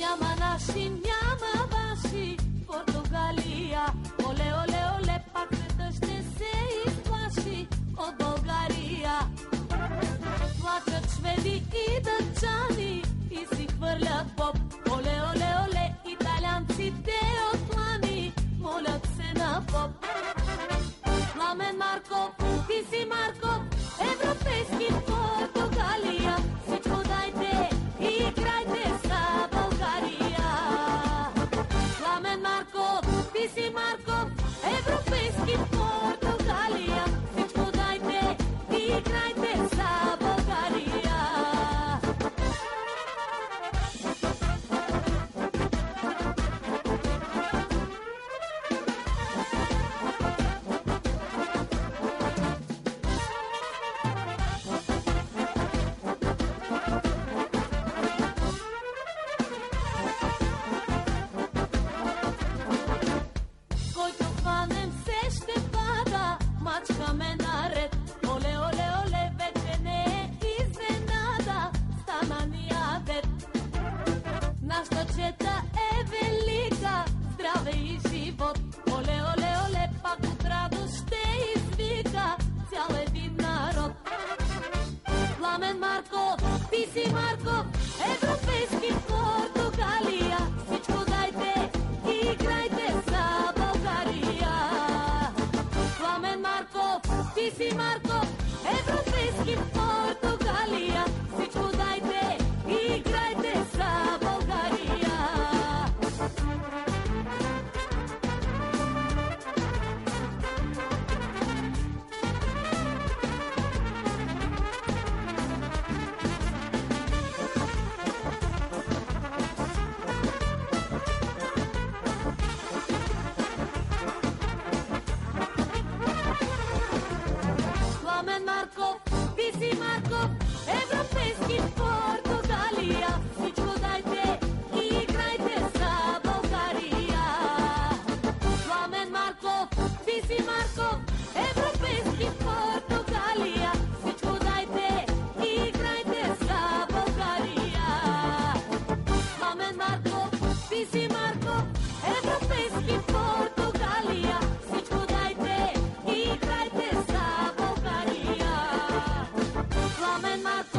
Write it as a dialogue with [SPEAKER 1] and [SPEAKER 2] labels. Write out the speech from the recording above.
[SPEAKER 1] Yamanashin Yamanashin pop. Mamy Marko, PC Marko, europejski pop. people my